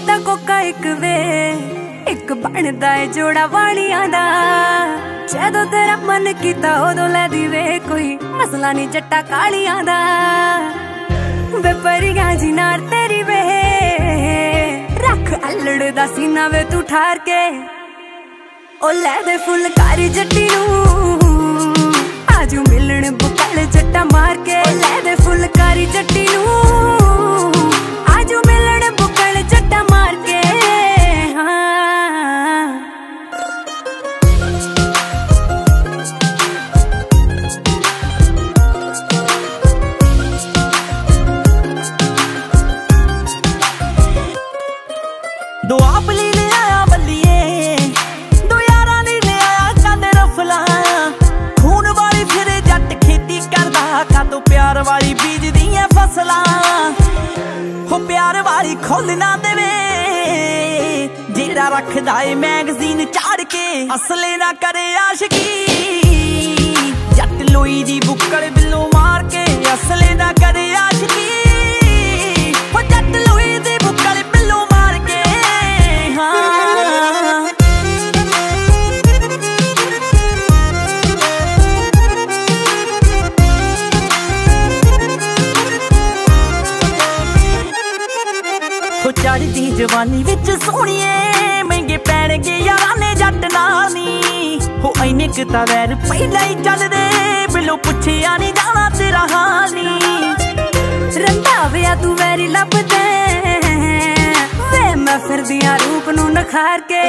ਦਾ ਕੋਕਾ ਇੱਕ ਵੇ। ਇੱਕ ਬਣਦਾ ਏ ਜੋੜਾ ਵਾਲੀਆਂ ਦਾ। ਜਦੋਂ ਤੇਰਾ ਮਨ ਕੀਤਾ ਉਦੋਂ ਲੈ ਦੀ ਵੇ ਕੋਈ। ਮਸਲਾ ਨਹੀਂ ਜੱਟਾ ਕਾਲੀਆਂ ਦਾ। ਵੇ ਜੀ ਨਾਲ ਤੇਰੀ ਵੇ। ਰੱਖ ਅਲੜ ਦਾ ਸੀਨਾ ਵੇ ਤੂੰ ਠਾਰ ਕੇ। ਉਹ ਲੈ ਦੇ ਫੁੱਲਕਾਰੀ ਜੱਟੀ ਨੂੰ। ਆਜੂ ਮਿਲਣ ਬੁਕਲ ਜੱਟਾ ਮਾਰ ਕੇ। ਦੋ ਆਪਲੀ ਲੈ ਬੱਲੀਏ, ਦੋ ਯਾਰਾਂ ਦੀ ਲੈ ਕੰਨ ਰਫਲਾ। ਖੂਨ ਵਾਲੀ ਫਿਰੇ ਜੱਟ ਖੇਤੀ ਕਰਦਾ ਕਾਤੋਂ ਪਿਆਰ ਵਾਲੀ ਬੀਜਦੀਆਂ ਫਸਲਾਂ। ਹੋ ਪਿਆਰ ਵਾਲੀ ਖੋਲ ਨਾ ਦੇਵੇ, ਜਿਹੜਾ ਰੱਖਦਾ ਏ ਮੈਗਜ਼ੀਨ ਚਾੜ ਕੇ, ਅਸਲੇ ਨਾ ਕਰੇ ਆਸ਼ਕੀ। ਜੱਟ ਲੋਈ ਦੀ ਬੁੱਕਲ ਜਵਾਨੀ ਵਿੱਚ ਸੋਹਣੀਏ, ਮਹਿੰਗੇ ਪੈਣਗੇ ਯਾਰਾਂ ਨੇ ਜੱਟ ਨਾਲ ਨੀ ਹੋ ਐਨੇ ਕਿ ਤਾਂ ਵੈਰ ਪਹਿਲਾਂ ਹੀ ਚੱਲਦੇ, ਬਿਲੋ ਪੁੱਛਿਆ ਨਹੀਂ ਜਾਣਾ ਤੇਰਾ ਹਾਲ ਨੀ ਰੰਦਾ ਤੂੰ ਵੈਰੀ ਲੱਭਦੇ, ਵੇ ਮੈਂ ਫਿਰਦੀਆਂ ਰੂਪ ਨੂੰ ਨਖਾਰ ਕੇ।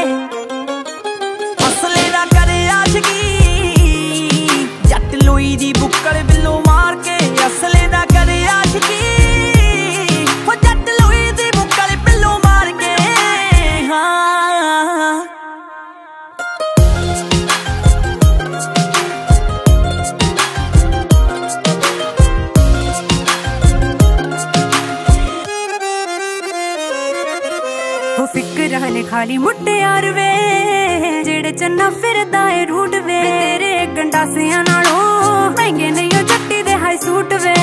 ਉਹ ਫਿਕਰਾਂ ਨੇ ਖਾਲੀ ਮੁੱਟਿਆਰ ਵੇ। ਜਿਹੜੇ ਚੰਨਾ ਫਿਰਦਾ ਏ ਰੂਟ ਵੇ। ਤੇਰੇ ਗੰਡਾਸਿਆਂ ਨਾਲੋਂ ਮਹਿੰਗੇ ਨਹੀਂ ਉਹ ਜੱਟੀ ਦੇ ਹਾਈ ਸੂਟ ਵੇ।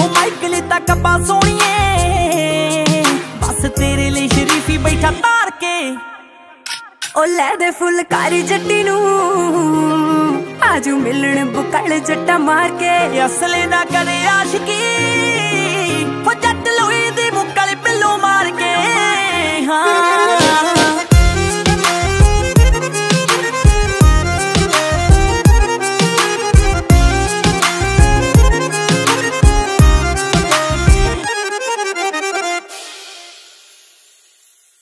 ਹੋ ਮਾਈਕਲ ਤੱਕ ਪਾ ਸੋਣੀਏ ਬਸ ਤੇਰੇ ਲਈ ਸ਼ਰੀਫੀ ਬੈਠਾ ਤਾਰ ਕੇ। ਉਹ ਲੈ ਦੇ ਫੁੱਲਕਾਰੀ ਜੱਟੀ ਨੂੰ। ਆਜੂ ਮਿਲਣ ਬੁਕਲ ਜੱਟਾ ਮਾਰ ਕੇ। ਅਸਲੇ ਨਾ ਕਰੇ ਆਸ਼ਕੀ।